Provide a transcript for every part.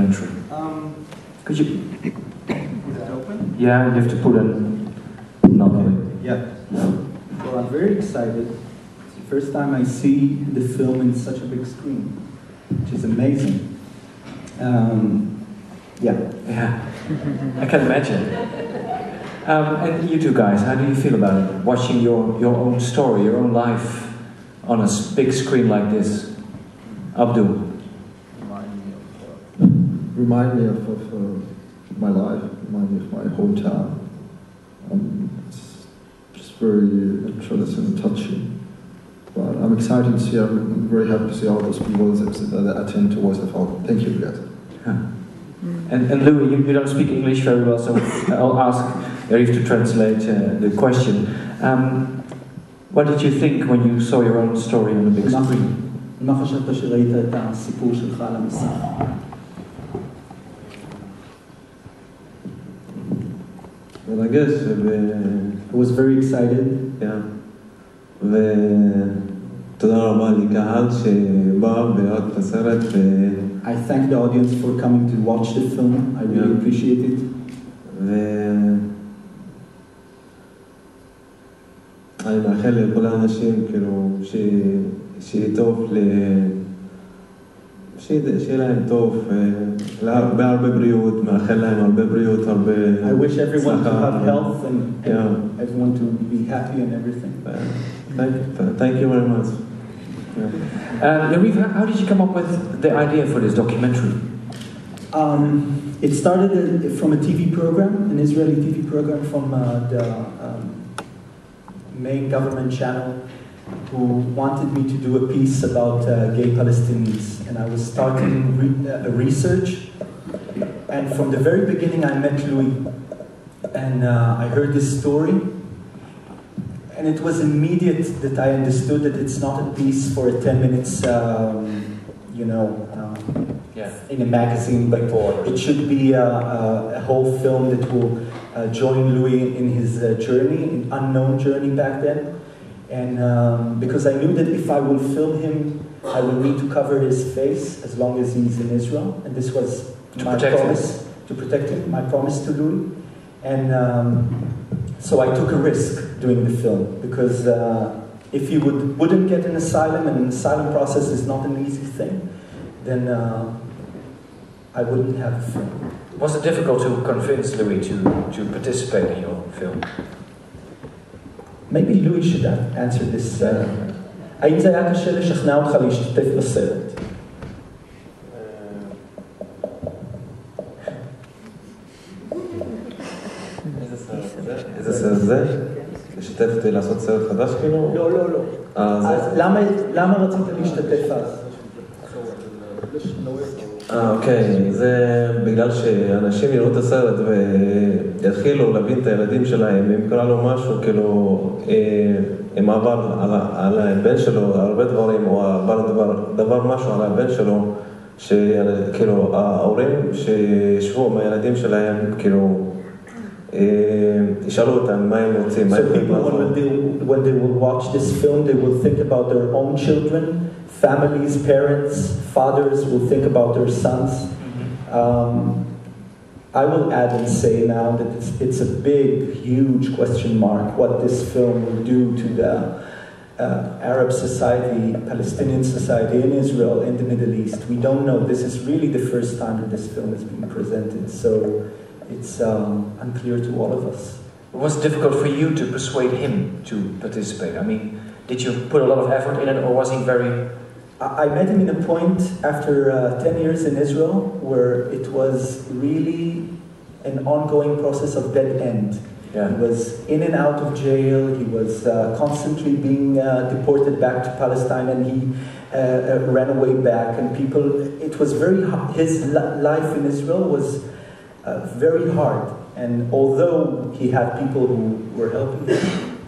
documentary? Um, Could you? is it open? Yeah, you have to put a knob on it. Yeah. Well, I'm very excited. It's the first time I see the film in such a big screen, which is amazing. Um, yeah. Yeah, I can imagine. Um, and you two guys, how do you feel about it? Watching your, your own story, your own life on a big screen like this? Abdu remind me of, of uh, my life, remind me of my hometown. Um, it's just very interesting and touching. But I'm excited to see, I'm very happy to see all those people that, attend to Voice of Hope. Thank you, guys. that. Mm. And, and Louie, you, you, don't speak English very well, so I'll ask Arif to translate uh, the question. Um, what did you think when you saw your own story on the big screen? מרגש, ו... I was very excited. כן. ותודה רבה לקהל שבא לראות את הסרט, ו... I thank the audience for coming to watch the film. I really Yeah. appreciate it. ו... אני מאחל לכל האנשים, כאילו, ש... שיהיה טוב, ל... שיהיה, שיהיה להם טוב, לה- הרבה הרבה בריאות, מאחל להם הרבה בריאות, הרבה I wish everyone to הצלחה. have health and, and Yeah. everyone to be happy and everything. Thank, thank you very much. Uh, Arif, how, how did you come up with the idea for this documentary? Um, it started uh, from a TV program, an Israeli TV program from uh, the um, main government channel, who wanted me to do a piece about uh, gay Palestinians. And I was starting re- uh, research. And from the very beginning, I met Louie. And uh, I heard this story. And it was immediate that I understood that it's not a piece for a 10 minutes, um, you know, um, Yeah. in a magazine, but it should be a, a, a whole film that will uh, join Louie in his uh, journey, an unknown journey back then. And um, because I knew that if I will film him, I will need to cover his face as long as he's in Israel. And this was To my protect him. promise to protect him, my promise to Louie. And um, so I took a risk doing the film because uh, if he would, wouldn't get an asylum, and an asylum process is not an easy thing, then uh, I wouldn't have a film. Was it difficult to convince Louie to, to participate in your film? Maybe Louis should have answered this. Uh, האם זה היה קשה לשכנע אותך להשתתף בסרט? איזה סרט זה? לשתף אותי לעשות סרט חדש כאילו? לא, לא, לא. אה, למה רצית להשתתף אז? אה, אוקיי. זה בגלל שאנשים יראו את הסרט ויתחילו להבין את הילדים שלהם, אם קרה לו משהו, כאילו, אה, אם עבר על, הבן שלו הרבה דברים, או עבר דבר, דבר משהו על הבן שלו, שכאילו, ההורים שישבו עם הילדים שלהם, כאילו, אה, ישאלו אותם מה הם רוצים, מה הם So יכולים people, לעשות. when they, when they will watch this film, they will think about their own children, families, parents, fathers will think about their sons. Um, I will add and say now that it's, it's a big, huge question mark what this film will do to the uh, Arab society, Palestinian society in Israel, in the Middle East. We don't know. This is really the first time that this film is being presented, so it's um, unclear to all of us. It was difficult for you to persuade him to participate? I mean, did you put a lot of effort in it, or was he very? I met him in a point after uh, 10 years in Israel where it was really an ongoing process of dead end. He was in and out of jail, he was uh, constantly being uh, deported back to Palestine, and he uh, uh, ran away back. And people, it was very. His life in Israel was uh, very hard. And although he had people who were helping him,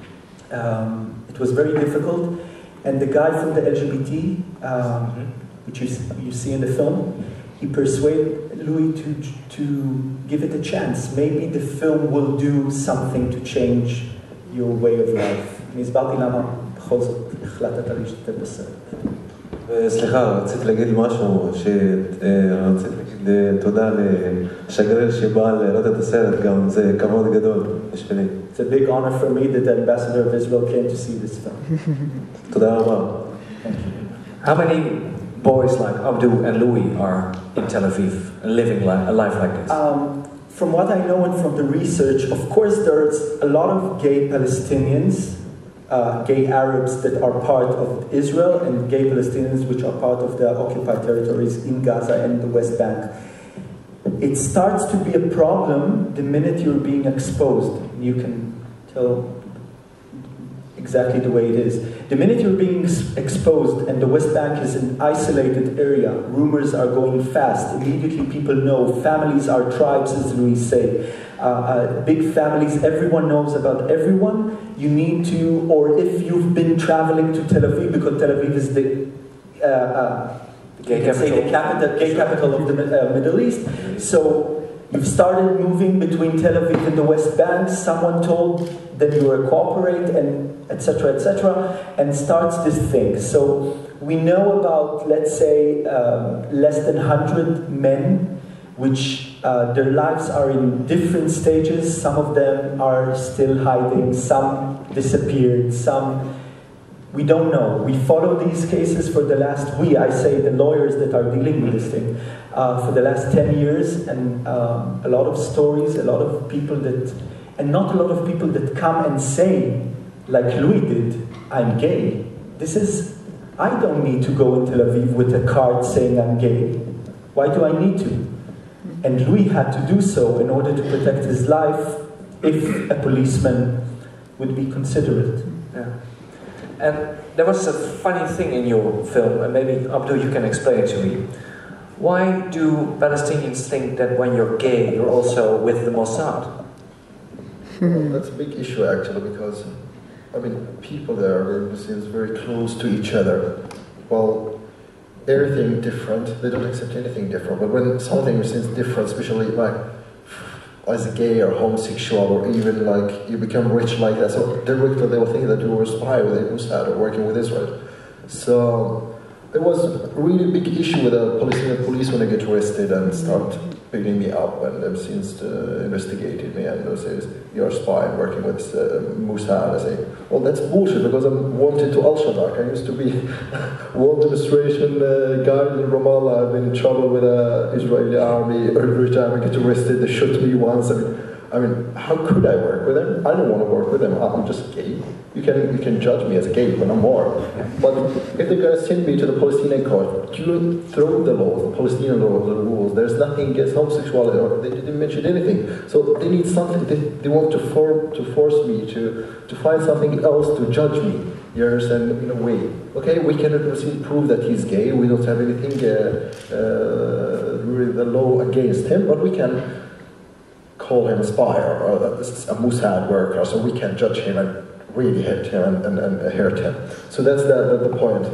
um, it was very difficult. And the guy from the LGBT, um, mm-hmm. which you, you see in the film. He persuaded Louie to, to give it a chance. Maybe the film will do something to change your way of life. והסברתי למה בכל זאת החלטת להשתתף בסרט. סליחה, רציתי להגיד משהו, שרציתי להגיד תודה לשגריר שבא לראות את הסרט, גם זה כבוד גדול בשבילי. It's a big honor for me that the ambassador of Israel came to see this film. תודה רבה. Thank you. How many boys like Abdu and Louie are in Tel Aviv living li- a life like this? Um, from what I know and from the research, of course, there's a lot of gay Palestinians, uh, gay Arabs that are part of Israel, and gay Palestinians which are part of the occupied territories in Gaza and the West Bank. It starts to be a problem the minute you're being exposed. You can tell exactly the way it is. The minute you're being exposed and the West Bank is an isolated area, rumors are going fast. Immediately people know. Families are tribes, as Louie say. Uh, uh, big families, everyone knows about everyone. You need to, or if you've been traveling to Tel Aviv, because Tel Aviv is the uh, uh, Gay can say the capital. capital, gay capital of the uh, Middle East. So you've started moving between Tel Aviv and the West Bank. Someone told that you were cooperate and etc. etc. and starts this thing. So we know about let's say um, less than hundred men, which uh, their lives are in different stages. Some of them are still hiding. Some disappeared. Some we don't know. We follow these cases for the last, we, I say the lawyers that are dealing with this thing, uh, for the last 10 years, and um, a lot of stories, a lot of people that, and not a lot of people that come and say, like Louie did, I'm gay. This is, I don't need to go in Tel Aviv with a card saying I'm gay. Why do I need to? And Louie had to do so in order to protect his life if a policeman would be considerate. Yeah. And there was a funny thing in your film, and maybe Abdu, you can explain it to me. Why do Palestinians think that when you're gay, you're also with the Mossad? Well, that's a big issue actually because, I mean, people there are seems very close to each other. Well, everything different, they don't accept anything different. But when something seems different, especially like as a gay or homosexual or even like you become rich like that, so directly they will think that you were a spy with Mossad or working with Israel. So it was a really big issue with the Palestinian police when I get arrested and start picking me up and they've since uh, investigated me and they say you're a spy and working with uh, Mossad. I say, well that's bullshit because I'm wanted to Al-Shabaab. I used to be war demonstration uh, guy in Ramallah. I've been in trouble with the Israeli army. Every time I get arrested, they shoot me once. I mean, I mean, how could I work with them? I don't want to work with them. I'm just gay. You can you can judge me as gay when I'm more. But if they're gonna send me to the Palestinian court, you throw the laws, the Palestinian laws, the rules. There's nothing against homosexuality, or they didn't mention anything. So they need something. They, they want to form to force me to to find something else to judge me. You understand? In a way, okay, we cannot prove that he's gay. We don't have anything uh, uh, the law against him, but we can call him a spy or, or a, a Mossad worker, so we can judge him and really hit him and, and, and hurt him. So that's the, the, the point.